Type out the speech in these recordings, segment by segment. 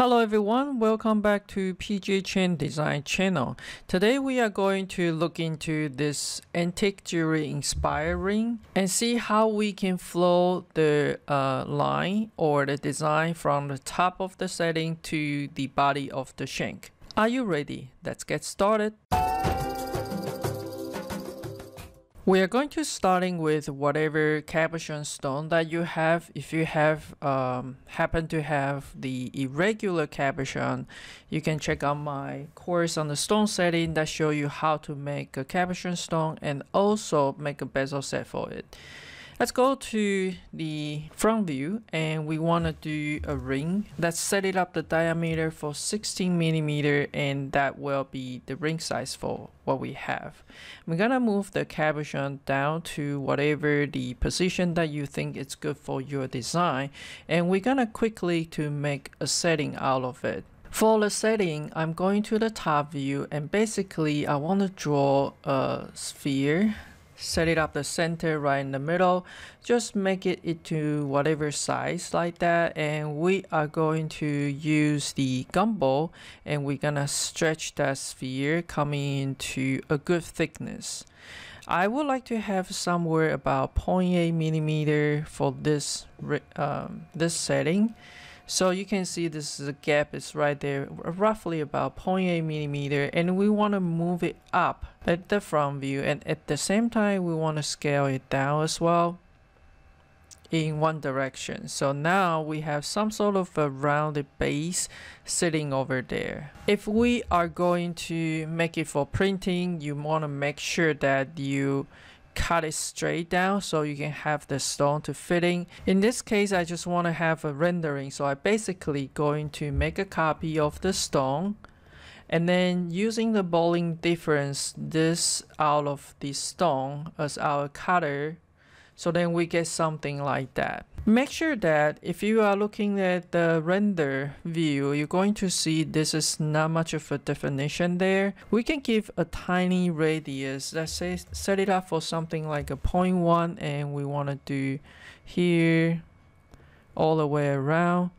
Hello everyone, welcome back to PJ Chen Design channel. Today we are going to look into this antique jewelry inspiring and see how we can flow the uh, line or the design from the top of the setting to the body of the shank. Are you ready? Let's get started. We are going to starting with whatever cabochon stone that you have. If you have um, happen to have the irregular cabochon, you can check out my course on the stone setting that show you how to make a cabochon stone and also make a bezel set for it. Let's go to the front view and we want to do a ring. Let's set it up the diameter for 16 millimeter and that will be the ring size for what we have. We're gonna move the cabochon down to whatever the position that you think is good for your design and we're gonna quickly to make a setting out of it. For the setting, I'm going to the top view and basically I want to draw a sphere set it up the center right in the middle. Just make it into whatever size like that and we are going to use the gumball and we're gonna stretch that sphere coming into a good thickness. I would like to have somewhere about 0.8 millimeter for this um, this setting so you can see this is a gap is right there, roughly about 0.8 millimeter, and we want to move it up at the front view, and at the same time we want to scale it down as well in one direction. So now we have some sort of a rounded base sitting over there. If we are going to make it for printing, you want to make sure that you cut it straight down so you can have the stone to fit In In this case, I just want to have a rendering. So I basically going to make a copy of the stone and then using the Boolean difference this out of the stone as our cutter so then we get something like that. Make sure that if you are looking at the render view, you're going to see this is not much of a definition there. We can give a tiny radius. Let's say set it up for something like a 0.1 and we want to do here all the way around.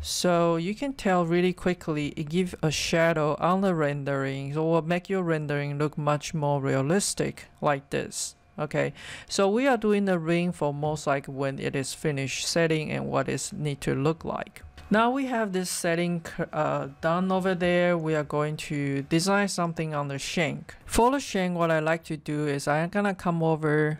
So you can tell really quickly it give a shadow on the rendering or make your rendering look much more realistic like this okay. So we are doing the ring for most like when it is finished setting and what it need to look like. Now we have this setting uh, done over there. We are going to design something on the shank. For the shank what I like to do is I'm gonna come over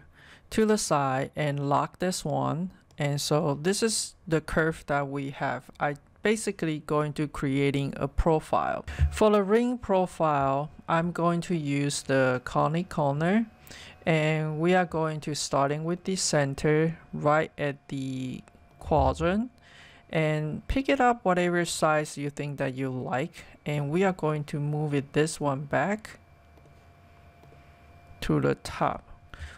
to the side and lock this one. And so this is the curve that we have. I basically going to creating a profile. For the ring profile I'm going to use the conic corner and we are going to starting with the center right at the quadrant. And pick it up whatever size you think that you like. And we are going to move it this one back to the top.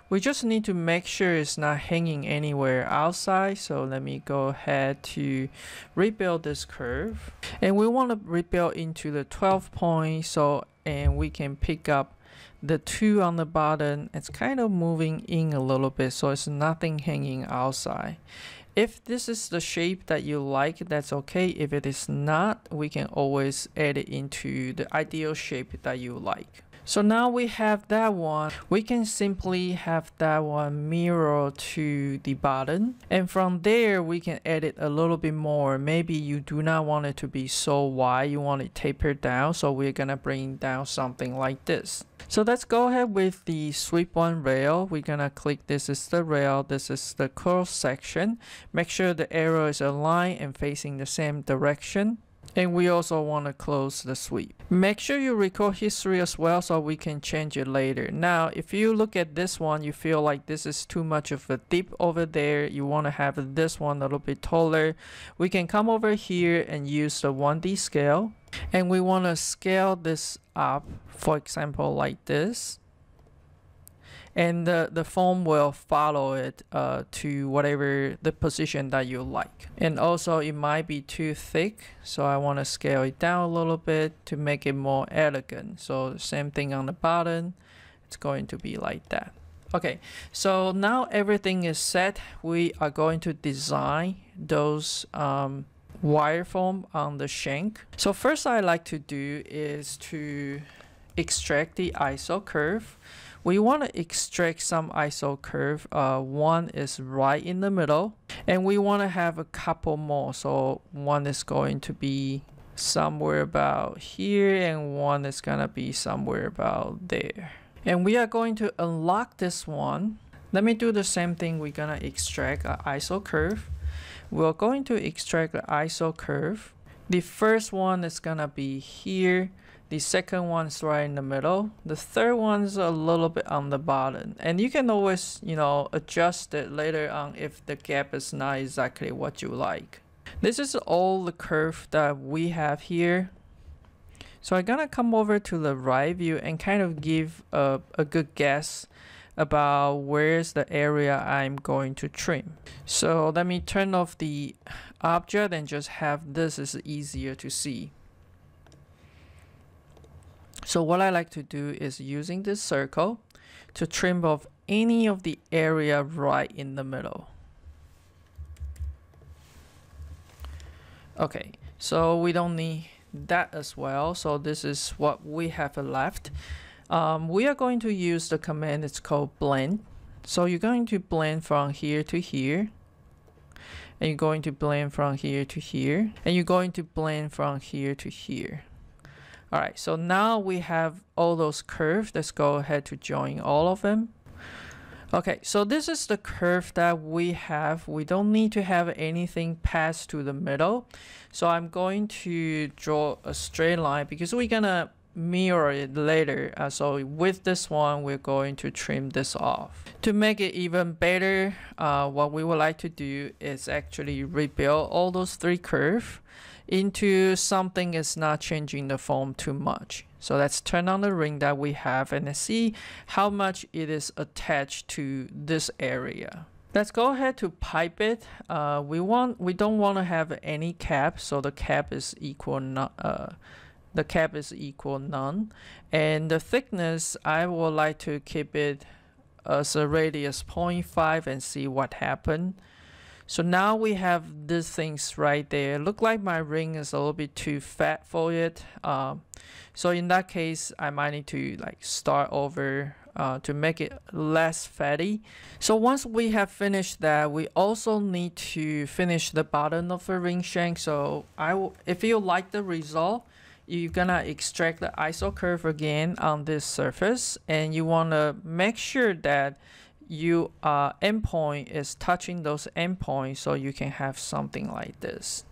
We just need to make sure it's not hanging anywhere outside. So let me go ahead to rebuild this curve. And we want to rebuild into the 12 point. So and we can pick up the two on the bottom it's kind of moving in a little bit so it's nothing hanging outside. If this is the shape that you like that's okay. If it is not we can always add it into the ideal shape that you like so now we have that one. We can simply have that one mirror to the bottom. And from there, we can edit a little bit more. Maybe you do not want it to be so wide. You want it tapered down. So we're going to bring down something like this. So let's go ahead with the sweep one rail. We're going to click this is the rail. This is the curve section. Make sure the arrow is aligned and facing the same direction and we also want to close the sweep. Make sure you record history as well so we can change it later. Now, if you look at this one, you feel like this is too much of a dip over there. You want to have this one a little bit taller. We can come over here and use the 1D scale. And we want to scale this up, for example, like this and the, the foam will follow it uh, to whatever the position that you like. And also it might be too thick, so I want to scale it down a little bit to make it more elegant. So same thing on the bottom, it's going to be like that. Okay, so now everything is set. We are going to design those um, wire foam on the shank. So first I like to do is to extract the iso curve. We want to extract some iso curve. Uh, one is right in the middle and we want to have a couple more. So one is going to be somewhere about here and one is going to be somewhere about there. And we are going to unlock this one. Let me do the same thing. We're going to extract an iso curve. We're going to extract the iso curve. The first one is going to be here. The second one's right in the middle. The third one's a little bit on the bottom. And you can always, you know, adjust it later on if the gap is not exactly what you like. This is all the curve that we have here. So I'm gonna come over to the right view and kind of give a, a good guess about where's the area I'm going to trim. So let me turn off the object and just have this is easier to see. So what I like to do is using this circle to trim off any of the area right in the middle. Okay, so we don't need that as well. So this is what we have left. Um, we are going to use the command, it's called blend. So you're going to blend from here to here. And you're going to blend from here to here. And you're going to blend from here to here. Alright, so now we have all those curves. Let's go ahead to join all of them. Okay, so this is the curve that we have. We don't need to have anything pass to the middle. So I'm going to draw a straight line because we're gonna mirror it later. Uh, so with this one, we're going to trim this off. To make it even better, uh, what we would like to do is actually rebuild all those three curves into something is not changing the foam too much. So let's turn on the ring that we have and see how much it is attached to this area. Let's go ahead to pipe it. Uh, we want we don't want to have any cap, so the cap is equal not uh, the cap is equal none, and the thickness I would like to keep it as a radius 0.5 and see what happened. So now we have these things right there. Look like my ring is a little bit too fat for it. Um, so in that case, I might need to like start over uh, to make it less fatty. So once we have finished that, we also need to finish the bottom of the ring shank. So I will, if you like the result, you're gonna extract the iso curve again on this surface and you wanna make sure that you uh, endpoint is touching those endpoints so you can have something like this.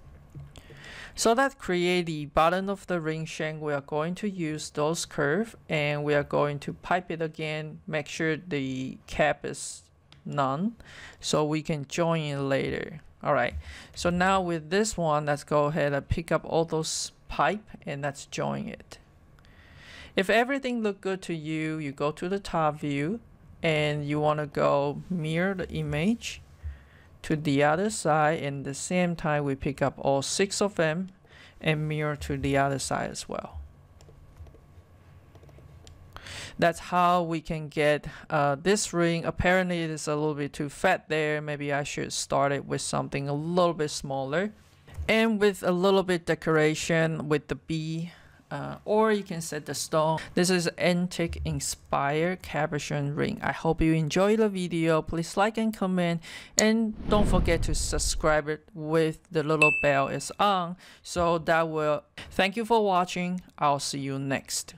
So that create the bottom of the ring shank, we are going to use those curve and we are going to pipe it again, make sure the cap is none so we can join it later. All right, so now with this one, let's go ahead and pick up all those pipe and let's join it. If everything look good to you, you go to the top view and you want to go mirror the image to the other side and the same time we pick up all six of them and mirror to the other side as well. That's how we can get uh, this ring. Apparently it is a little bit too fat there. Maybe I should start it with something a little bit smaller. And with a little bit decoration with the bee uh, or you can set the stone. This is antique inspired cabochon ring. I hope you enjoy the video. Please like and comment and don't forget to subscribe it with the little bell is on so that will thank you for watching. I'll see you next.